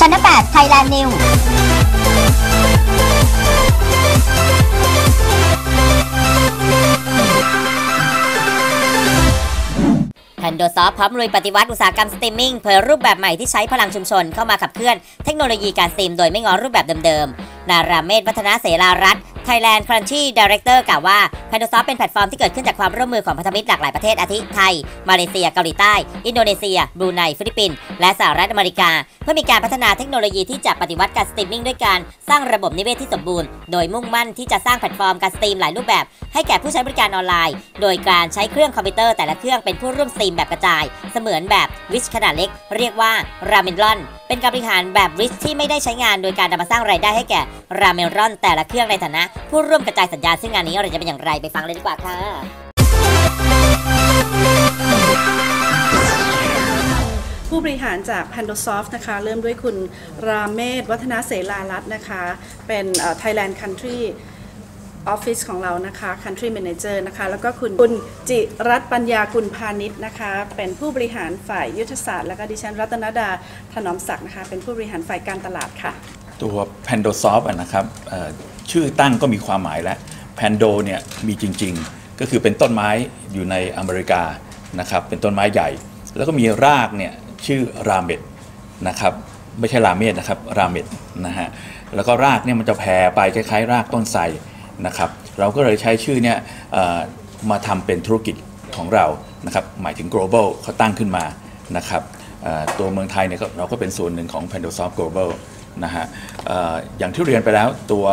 Channel 8 Thailand News Pandosoft พร้อมลุยปฏิวัติอุตสาหกรรมสตรีมมิ่งเผยรูปแบบใหม่ที่ใช้พลังชุมชนเข้ามาขับเคลื่อนเทคโนโลยีการสตรีมโดยไม่ง้อรูปแบบเดิมๆ นาราเมศวัฒนาเสรารัตน์ Thailand Country Director กล่าวว่า p a n d o s o f t เป็นแพลตฟอร์มที่เกิดขึ้นจากความร่วมมือของพันธมิตรหลากหลายประเทศอาทิไทย มาเลเซีย เกาหลีใต้ อินโดนีเซีย บรูไน ฟิลิปปินส์ และสหรัฐอเมริกา เพื่อมีการพัฒนาเทคโนโลยีที่จะปฏิวัติการสตรีมมิ่งด้วยการสร้างระบบนิเวศที่สมบูรณ์ โดยมุ่งมั่นที่จะสร้างแพลตฟอร์มการสตรีมหลายรูปแบบ ให้แก่ผู้ใช้บริการออนไลน์ โดยการใช้เครื่องคอมพิวเตอร์แต่ละเครื่องเป็นผู้ร่วมสตรีมแบบกระจาย เสมือนแบบวิชขนาดเล็ก เรียกว่า Rametron เป็นการบริหารแบบริชที่ไม่ได้ใช้งานโดยการนำมาสร้างรายได้ให้แก่ Rametron แต่ละเครื่องในฐานะ ผู้ร่วมกระจายสัญญาณซึ่งงานนี้เราจะเป็นอย่างไรไปฟังเลยดีกว่าค่ะผู้บริหารจาก Pandosoft นะคะ เริ่มด้วยคุณราเมศวัฒนาเสรารัตน์นะคะ เป็นเออ Thailand Country Office ของเรานะคะ Country Manager นะคะ แล้วก็คุณคุณจิรัตน์ปัญญากุลพาณิชย์นะคะ เป็นผู้บริหารฝ่ายยุทธศาสตร์แล้วก็ดิฉันรัตนดาถนอมศักดิ์นะคะ เป็นผู้บริหารฝ่ายการตลาดค่ะ ตัว Pandosoft นะครับชื่อตั้งก็มีความหมายแล้ว Pando เนี่ยมีจริง ๆ ก็คือเป็นต้นไม้อยู่ในอเมริกานะครับ เป็นต้นไม้ใหญ่ แล้วก็มีรากเนี่ยชื่อราเมดนะครับไม่ใช่ราเมดนะครับราเมดนะฮะแล้วก็รากเนี่ยมันจะแผ่ไปคล้ายๆ รากต้นไทร นะครับ เราก็เลยใช้ชื่อเนี่ยมาทำเป็นธุรกิจของเรานะครับหมายถึง global เขาตั้งขึ้นมานะครับตัวเมืองไทยเนี่ยเราก็เป็นส่วนหนึ่งของ Pandosoft Global นะฮะออย่างที่เรียนไปแล้วตัว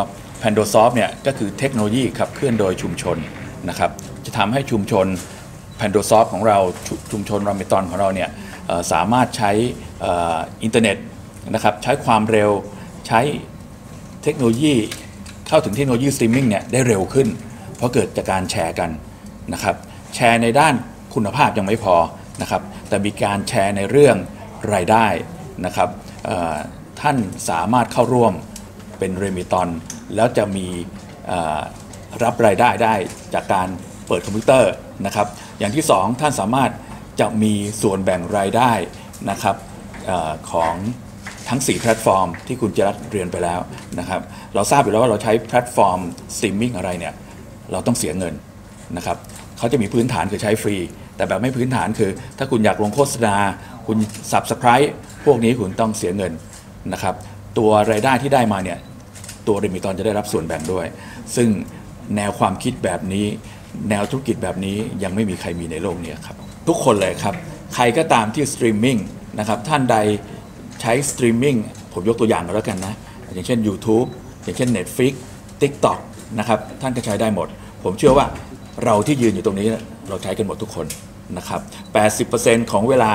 Pandosoft เนี่ยก็คือเทคโนโลยีขับเคลื่อนโดยชุมชนนะครับจะทำให้ชุมชน Pandosoft ของเราชุชุมชน Rametron ของเราเนี่ยสามารถใช้อินเทอร์เน็ตนะครับใช้ความเร็วใช้เทคโนโลยี เข้าถึงเทคโนโลยีสตรีมมิ่งเนี่ยได้เร็วขึ้น เพราะเกิดจากการแชร์กันนะครับแชร์ในด้านคุณภาพยังไม่พอนะครับแต่มีการแชร์ในเรื่องรายได้นะครับท่านสามารถเข้าร่วมเป็น Rametron แล้วจะมีรับรายได้ได้จากการเปิดคอมพิวเตอร์นะครับ อย่างที่ 2 ท่านสามารถจะมีส่วนแบ่งรายได้นะครับออของ ทั้ง 4 แพลตฟอร์ม ที่คุณจรัตเรียนไปแล้วนะครับ เราทราบอยู่แล้วว่าเราใช้แพลตฟอร์มสตรีมมิ่งอะไรเนี่ย เราต้องเสียเงินนะครับเขาจะมีพื้นฐานคือใช้ฟรี แต่แบบไม่พื้นฐานคือ ถ้าคุณอยากลงโฆษณา คุณ subscribe พวกนี้คุณต้องเสียเงินนะครับ ตัวรายได้ที่ได้มาเนี่ย ตัว Rametron จะได้รับส่วนแบ่งด้วย ซึ่งแนวความคิดแบบนี้ แนวธุรกิจแบบนี้ยังไม่มีใครมีในโลกนี้ครับ ทุกคนเลยครับ ใครก็ตามที่สตรีมมิ่งนะครับ ท่านใด ใช้สตรีมมิ่งผมยกตัวอย่างก็แล้วกันนะ อย่างเช่น YouTube อย่างเช่น Netflix TikTok นะครับท่านก็ใช้ได้หมด ผมเชื่อว่าเราที่ยืนอยู่ตรงนี้เราใช้กันหมดทุกคนนะครับ 80%ของเวลา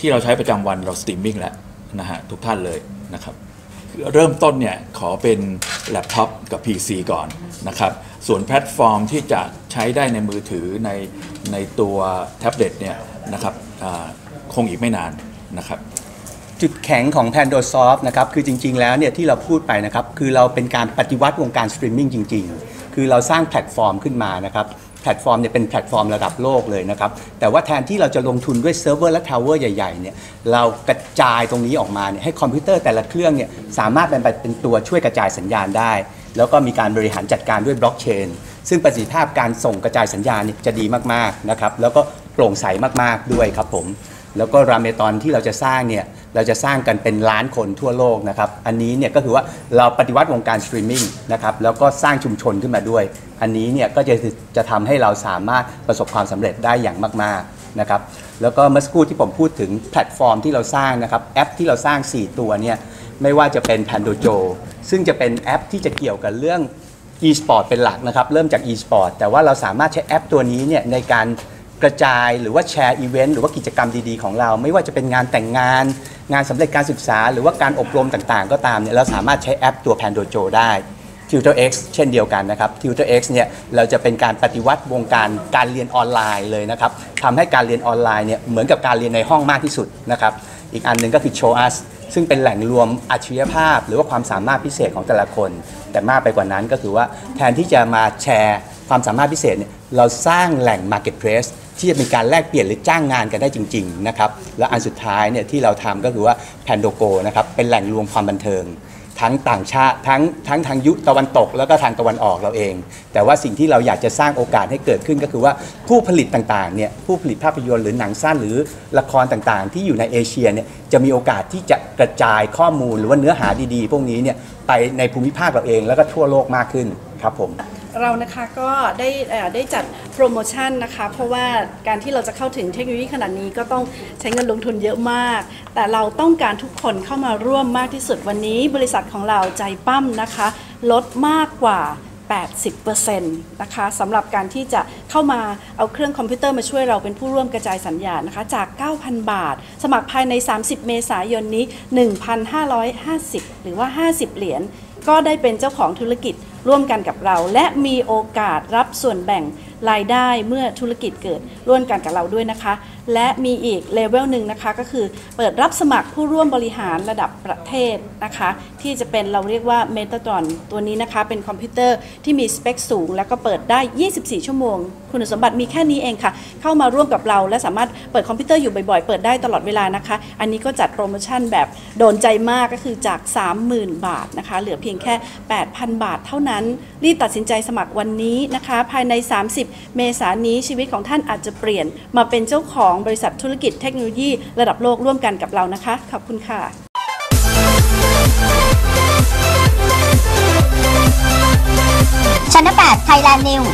ที่เราใช้ประจำวันเราสตรีมมิ่งแล้วนะฮะทุกท่านเลยนะครับเริ่มต้นเนี่ยขอเป็นแล็ปท็อปกับ PC ก่อนนะครับ ส่วนแพลตฟอร์มที่จะใช้ได้ในมือถือในในตัวแท็บเล็ตเนี่ยนะครับคงอีกไม่นานนะครับ จุดแข็งของ Pandosoft นะครับคือจริง ๆ แล้วเนี่ยที่เราพูดไปนะครับคือเราเป็นการปฏิวัติวงการสตรีมมิ่งจริง ๆ คือเราสร้างแพลตฟอร์มขึ้นมานะครับแพลตฟอร์มเนี่ยเป็นแพลตฟอร์มระดับโลกเลยนะครับ แต่ว่าแทนที่เราจะลงทุนด้วยเซิร์ฟเวอร์และทาวเวอร์ใหญ่ๆเนี่ยเรากระจายตรงนี้ออกมาเนี่ยให้คอมพิวเตอร์แต่ละเครื่องเนี่ยสามารถเป็นไปเป็นตัวช่วยกระจายสัญญาณได้ แล้วก็มีการบริหารจัดการด้วยบล็อกเชนซึ่งประสิทธิภาพการส่งกระจายสัญญาณเนี่ยจะดีมากๆนะครับแล้วก็โปร่งใสมากๆด้วยครับผม แล้วก็ Rametron ที่เราจะสร้างเนี่ยเราจะสร้างกันเป็นล้านคนทั่วโลกนะครับอันนี้เนี่ยก็คือว่าเราปฏิวัติวงการสตรีมมิ่งนะครับแล้วก็สร้างชุมชนขึ้นมาด้วย อันนี้เนี่ยก็จะจะทำให้เราสามารถประสบความสำเร็จได้อย่างมากๆนะครับแล้วก็เมื่อสักครู่ที่ผมพูดถึงแพลตฟอร์มที่เราสร้างนะครับแอปที่เราสร้าง 4 ตัวเนี่ยไม่ว่าจะเป็น Pandojo ซึ่งจะเป็นแอปที่จะเกี่ยวกับเรื่อง e-sport เป็นหลักนะครับเริ่มจาก e-sport แต่ว่าเราสามารถใช้แอปตัวนี้เนี่ยในการ กระจายหรือว่าแชร์อีเวนต์หรือว่ากิจกรรมดีๆของเรา ไม่ว่าจะเป็นงานแต่งงาน งานสำเร็จการศึกษา หรือว่าการอบรมต่างๆ ก็ตามเนี่ยเราสามารถใช้แอปตัว Pandojo ได้ Tutor X เช่นเดียวกันนะครับ Tutor X เนี่ยเราจะเป็นการปฏิวัติวงการการเรียนออนไลน์เลยนะครับทำให้การเรียนออนไลน์เนี่ยเหมือนกับการเรียนในห้องมากที่สุดนะครับอีกอันหนึ่งก็คือ Show Us ซึ่งเป็นแหล่งรวมอัจฉริยภาพ หรือว่าความสามารถพิเศษของแต่ละคน แต่มากไปกว่านั้นก็คือว่าแทนที่จะมาแชร์ความสามารถพิเศษเนี่ยเราสร้างแหล่ง Marketplace ที่จะเป็นการแลกเปลี่ยนหรือจ้างงานกันได้จริงๆนะครับและอันสุดท้ายเนี่ยที่เราทำก็คือว่าแพนโดโกนะครับเป็นแหล่งรวมความบันเทิง ทั้งต่างชาติทั้งทั้งทางยุตะวันตก แล้วก็ทางตะวันออกเราเอง แต่ว่าสิ่งที่เราอยากจะสร้างโอกาสให้เกิดขึ้นก็คือว่าผู้ผลิตต่างๆเนี่ยผู้ผลิตภาพยนตร์หรือหนังสั้นหรือละครต่างๆ ที่อยู่ในเอเชียเนี่ยจะมีโอกาสที่จะกระจายข้อมูลหรือว่าเนื้อหาดีๆ พวกนี้เนี่ยไปในภูมิภาคเราเองแล้วก็ทั่วโลกมากขึ้นครับผม เรานะคะก็ได้ได้จัดโปรโมชั่นนะคะ เพราะว่าการที่เราจะเข้าถึงเทคโนโลยีขนาดนี้ก็ต้องใช้เงินลงทุนเยอะมาก แต่เราต้องการทุกคนเข้ามาร่วมมากที่สุดวันนี้ บริษัทของเราใจปั้มนะคะ ลดมากกว่า 80%นะคะสำหรับการที่จะเข้ามาเอาเครื่องคอมพิวเตอร์มาช่วยเราเป็นผู้ร่วมกระจายสัญญาณนะคะ จาก 9,000 บาท สมัครภายใน 30 เมษายนนี้ 1,550 หรือว่า 50 เหรียญก็ได้เป็นเจ้าของธุรกิจ ร่วมกันกับเรา และมีโอกาสรับส่วนแบ่ง รายได้เมื่อธุรกิจเกิดร่วมกันกับเราด้วยนะคะ และมีอีกเลเวลหนึ่งนะคะ ก็คือเปิดรับสมัครผู้ร่วมบริหารระดับประเทศนะคะ ที่จะเป็นเราเรียกว่าเมตาตรอนตัวนี้นะคะ เป็นคอมพิวเตอร์ที่มีสเปคสูง แล้วก็เปิดได้ 24 ชั่วโมง คุณสมบัติมีแค่นี้เองค่ะ เข้ามาร่วมกับเราและสามารถเปิดคอมพิวเตอร์อยู่บ่อยๆ เปิดได้ตลอดเวลานะคะ อันนี้ก็จัดโปรโมชั่นแบบโดนใจมากก็คือจาก 30,000 บาทนะคะ เหลือเพียงแค่ 8,000 บาทเท่านั้น รีบตัดสินใจสมัครวันนี้นะคะ ภายใน 30เมษายนี้ชีวิตของท่านอาจจะเปลี่ยน มาเป็นเจ้าของบริษัทธุรกิจเทคโนโลยีระดับโลกร่วมกันกับเรานะคะ ขอบคุณค่ะ ชั้น8 Thailand News